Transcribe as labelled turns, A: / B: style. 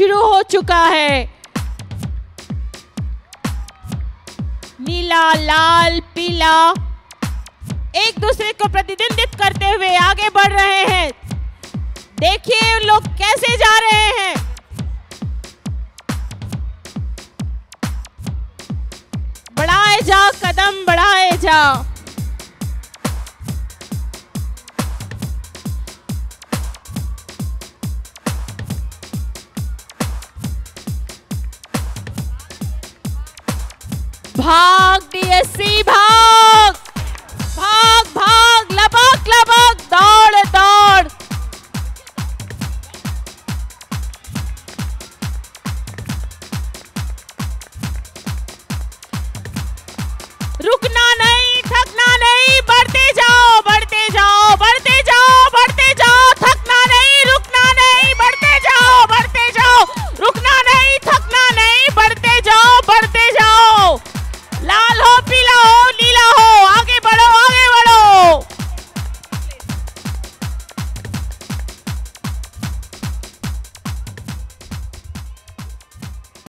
A: शुरू हो चुका है। नीला, लाल, पीला। एक दूसरे को प्रतिद्वंदित करते हुए आगे बढ़ रहे हैं। देखिए उन लोग कैसे जा रहे हैं। बढ़ाए जाकर भाग डीएससी